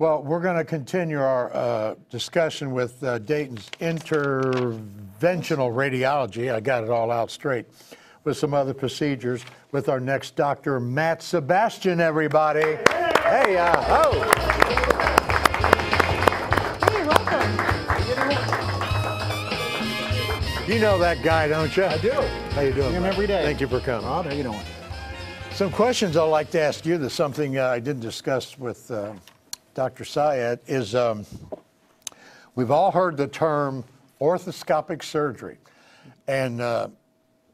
Well, we're going to continue our uh, discussion with uh, Dayton's interventional radiology. I got it all out straight with some other procedures with our next doctor, Matt Sebastian, everybody. Hey, uh, oh. Hey, welcome. You know that guy, don't you? I do. How you doing? See him Matt? every day. Thank you for coming. Rod, how you doing? Some questions I'd like to ask you. There's something uh, I didn't discuss with uh, Dr. Syed is um, we've all heard the term orthoscopic surgery. And uh,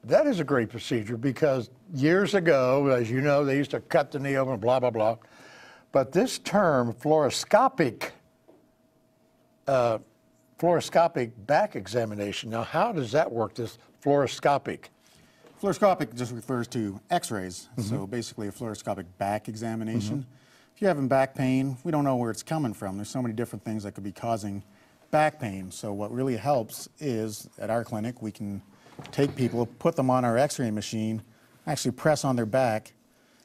that is a great procedure because years ago, as you know, they used to cut the knee open, blah, blah, blah. But this term, fluoroscopic, uh, fluoroscopic back examination, now how does that work, this fluoroscopic? Fluoroscopic just refers to x-rays. So basically a fluoroscopic back examination. If you're having back pain, we don't know where it's coming from. There's so many different things that could be causing back pain. So what really helps is at our clinic, we can take people, put them on our x-ray machine, actually press on their back,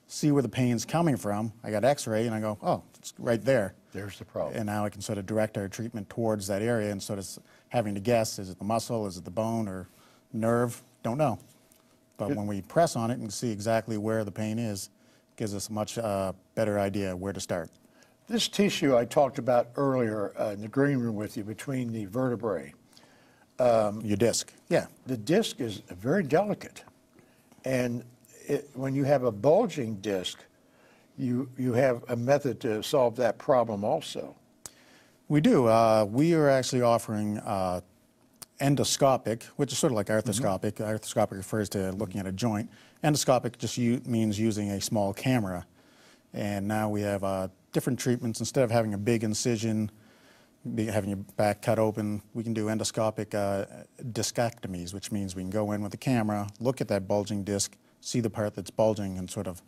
see where the pain's coming from. I got x-ray and I go, oh, it's right there. There's the problem. And now I can sort of direct our treatment towards that area instead of having to guess, is it the muscle, is it the bone or nerve? Don't know. But when we press on it and see exactly where the pain is, gives us a much uh, better idea where to start. This tissue I talked about earlier uh, in the green room with you between the vertebrae, Your disc, yeah. the disc is very delicate. And it, when you have a bulging disc, you, you have a method to solve that problem also. We do. Uh, we are actually offering uh, endoscopic, which is sort of like arthroscopic. Arthroscopic refers to looking at a joint. Endoscopic just u- means using a small camera. And now we have uh, different treatments. Instead of having a big incision, be, having your back cut open, we can do endoscopic uh, discectomies, which means we can go in with a camera, look at that bulging disc, see the part that's bulging, and sort of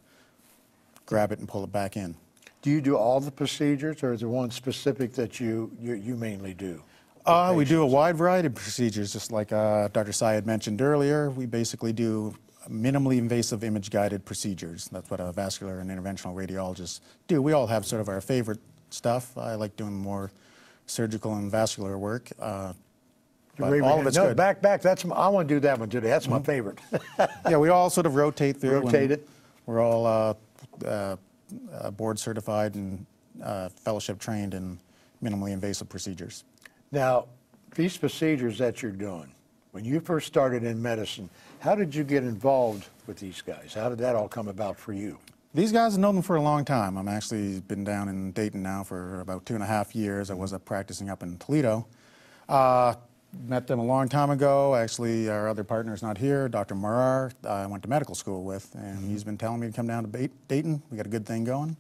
grab it and pull it back in. Do you do all the procedures, or is there one specific that you, you, you mainly do? Uh, we do a wide variety of procedures, just like uh, Dr. Syed mentioned earlier. We basically do minimally invasive image guided procedures. That's what a vascular and interventional radiologists do. We all have sort of our favorite stuff. I like doing more surgical and vascular work. Uh, but all of it's no, good. Mm-hmm. back, back. That's my, I want to do that one today. That's my favorite. yeah, we all sort of rotate through. Rotate it. We're all uh, uh, uh, board certified and uh, fellowship trained in minimally invasive procedures. now, these procedures that you're doing, when you first started in medicine, how did you get involved with these guys? How did that all come about for you? These guys have known them for a long time. I'm actually been down in Dayton now for about two and a half years. I was up practicing up in Toledo. Uh, met them a long time ago. Actually, our other partner's not here, Dr. Marar. I went to medical school with, and he's been telling me to come down to Dayton. We got a good thing going,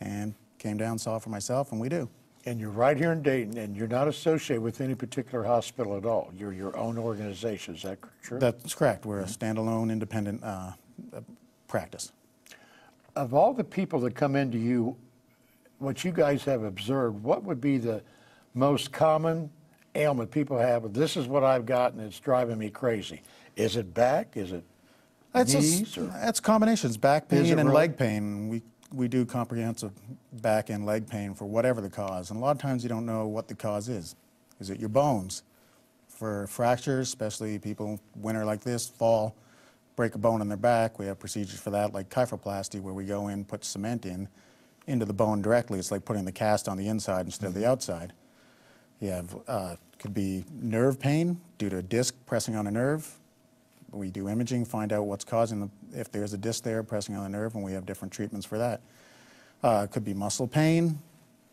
and came down, saw for myself, and we do. And you're right here in Dayton, and you're not associated with any particular hospital at all. You're your own organization. Is that true? That's correct. We're a standalone, independent uh, uh, practice. of all the people that come into you, what you guys have observed, what would be the most common ailment people have? This is what I've got, and it's driving me crazy. Is it back? Is it That's, knees? a, or- that's combinations, back pain and really? leg pain. We, we do comprehensive back and leg pain for whatever the cause. And a lot of times you don't know what the cause is. Is it your bones? For fractures, especially people, winter like this, fall, break a bone in their back, we have procedures for that, like kyphoplasty, where we go in, put cement in, into the bone directly. It's like putting the cast on the inside instead of the outside. You have, uh, could be nerve pain due to a disc pressing on a nerve. We do imaging, find out what's causing the, if there's a disc there pressing on the nerve, and we have different treatments for that. Uh, it could be muscle pain,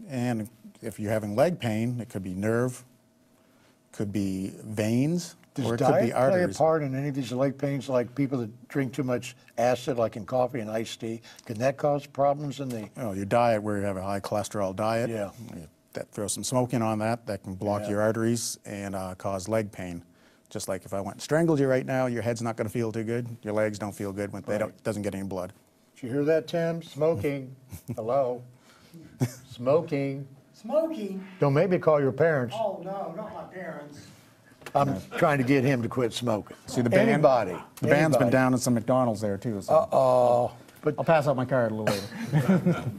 and if you're having leg pain, it could be nerve, could be veins, Does or it could diet be play a part in any of these leg pains, like people that drink too much acid, like in coffee and iced tea? Can that cause problems in the? Oh, your diet, where you have a high cholesterol diet, Yeah. you- that throw some smoke in on that, that can block Yeah. your arteries and uh, cause leg pain. Just like if I went and strangled you right now, your head's not going to feel too good. Your legs don't feel good when they don't doesn't get any blood. Did you hear that, Tim? Smoking. Hello. Smoking. Smoking? Don't make me call your parents. Oh, no, not my parents. I'm trying to get him to quit smoking. See the band. Anybody. The band's been down at some McDonald's there too. So Oh, but I'll pass out my card a little later.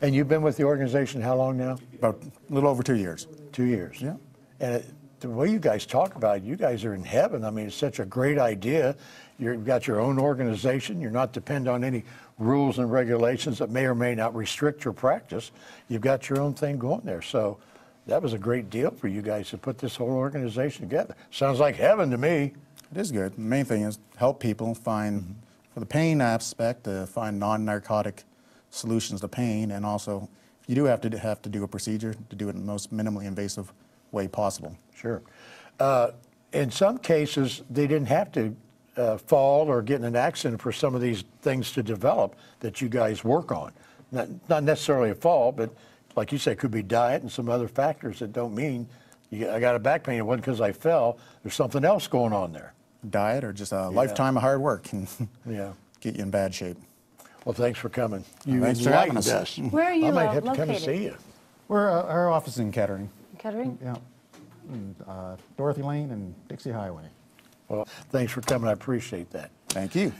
And you've been with the organization how long now? About a little over two years. Two years. Yeah. And it, the way you guys talk about it, you guys are in heaven. I mean, it's such a great idea. You're, you've got your own organization. You're not dependent on any rules and regulations that may or may not restrict your practice. You've got your own thing going there. So that was a great deal for you guys to put this whole organization together. Sounds like heaven to me. It is good. The main thing is help people find, mm-hmm. for the pain aspect, to find non-narcotic solutions to pain, and also, if you do have to have to do a procedure, to do it in the most minimally invasive way possible. Sure. Uh, in some cases, they didn't have to uh, fall or get in an accident for some of these things to develop that you guys work on. Not, not necessarily a fall, but like you said, it could be diet and some other factors that don't mean you, I got a back pain. It wasn't because I fell. There's something else going on there. Diet or just a lifetime of hard work can Yeah. get you in bad shape. Well, thanks for coming. You Thanks for having enlightened us. us. Where are you, I might uh, have to come and see you. We're, uh, our office is in Kettering. Kettering? Yeah. And, uh, Dorothy Lane and Dixie Highway. Well, thanks for coming. I appreciate that. Thank you.